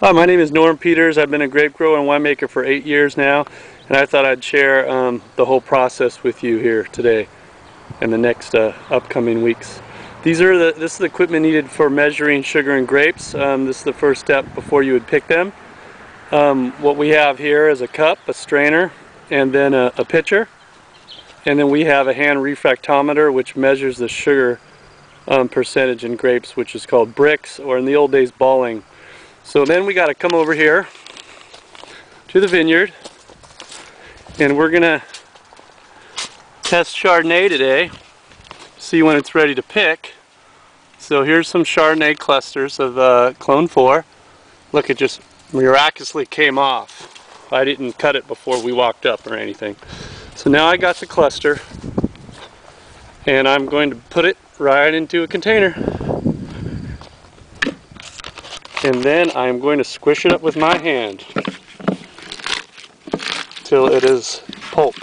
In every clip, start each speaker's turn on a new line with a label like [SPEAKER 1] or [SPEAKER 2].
[SPEAKER 1] Hi, my name is Norm Peters. I've been a grape grower and winemaker for eight years now, and I thought I'd share um, the whole process with you here today and the next uh, upcoming weeks. These are the this is the equipment needed for measuring sugar in grapes. Um, this is the first step before you would pick them. Um, what we have here is a cup, a strainer, and then a, a pitcher, and then we have a hand refractometer which measures the sugar um, percentage in grapes, which is called Brix, or in the old days, Balling. So then we got to come over here to the vineyard and we're gonna test Chardonnay today see when it's ready to pick. So here's some Chardonnay clusters of uh, clone 4 look it just miraculously came off. I didn't cut it before we walked up or anything. So now I got the cluster and I'm going to put it right into a container and then I'm going to squish it up with my hand till it is pulp.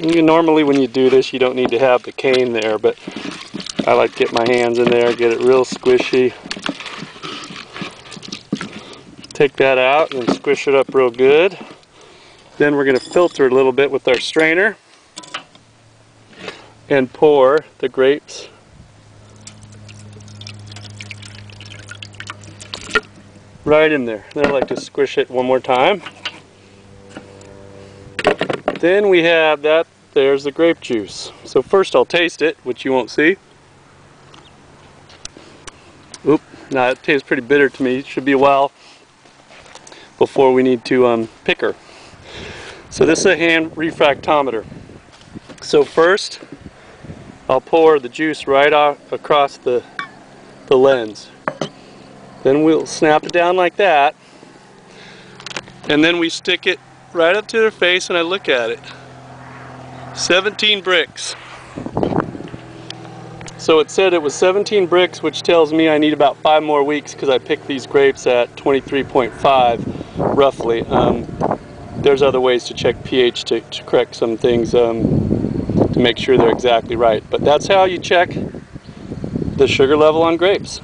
[SPEAKER 1] Normally when you do this you don't need to have the cane there but I like to get my hands in there, get it real squishy. Take that out and squish it up real good. Then we're going to filter a little bit with our strainer and pour the grapes right in there. Then I like to squish it one more time. Then we have that, there's the grape juice. So first I'll taste it, which you won't see. Oop, now it tastes pretty bitter to me. It should be a while before we need to um, pick her. So this is a hand refractometer. So first, I'll pour the juice right off across the, the lens. Then we'll snap it down like that. And then we stick it right up to their face and I look at it. 17 Brix. So it said it was 17 Brix, which tells me I need about five more weeks because I picked these grapes at 23.5 roughly. Um, there's other ways to check pH to, to correct some things um, to make sure they're exactly right. But that's how you check the sugar level on grapes.